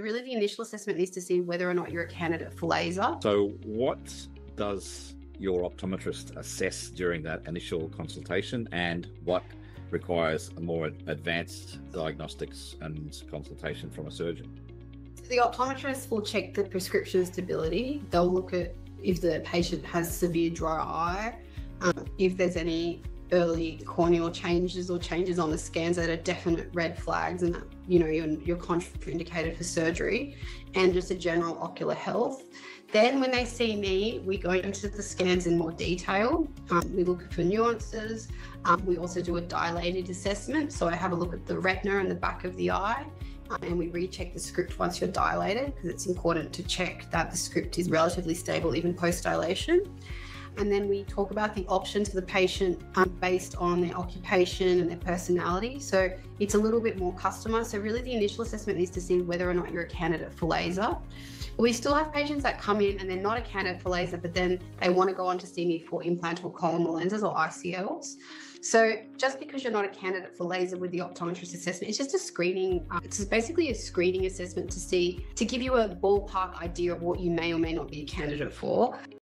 Really, the initial assessment needs to see whether or not you're a candidate for laser. So, what does your optometrist assess during that initial consultation, and what requires a more advanced diagnostics and consultation from a surgeon? The optometrist will check the prescription stability. They'll look at if the patient has severe dry eye, um, if there's any early corneal changes or changes on the scans that are definite red flags and that you know you're, you're contraindicated for surgery and just a general ocular health. Then when they see me we go into the scans in more detail. Um, we look for nuances. Um, we also do a dilated assessment. So i have a look at the retina and the back of the eye um, and we recheck the script once you're dilated because it's important to check that the script is relatively stable even post dilation and then we talk about the options for the patient um, based on their occupation and their personality. So it's a little bit more customized. So really the initial assessment needs to see whether or not you're a candidate for laser. We still have patients that come in and they're not a candidate for laser, but then they want to go on to see me for implantable collamer lenses or ICLs. So just because you're not a candidate for laser with the optometrist assessment, it's just a screening. Um, it's basically a screening assessment to see to give you a ballpark idea of what you may or may not be a candidate for.